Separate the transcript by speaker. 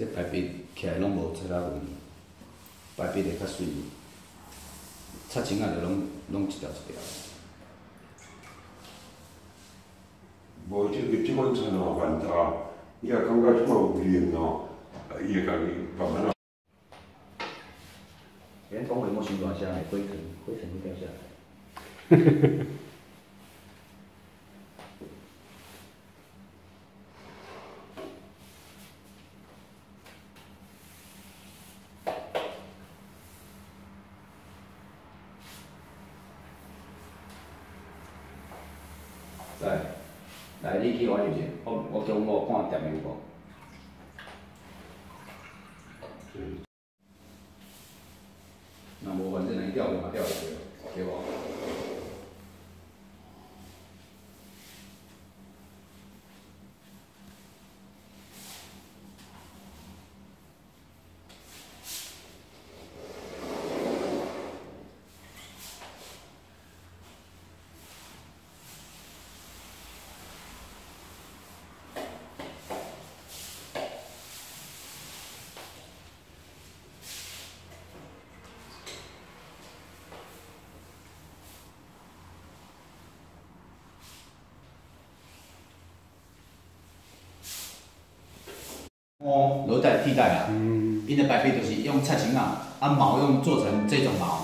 Speaker 1: 这白笔起来拢无出来问题，白笔会较水，擦青啊着拢拢一条一条。
Speaker 2: 无即个即款菜吼反差，伊也感觉即款有灵哦，啊伊会家己慢慢啊。
Speaker 1: 连讲话莫伤大声的，灰尘灰尘会掉下来。来，来，你去我就去，我我中午看店面有无？哦，罗带替代啊，因的白皮就是用菜芹啊，按毛用做成这种毛，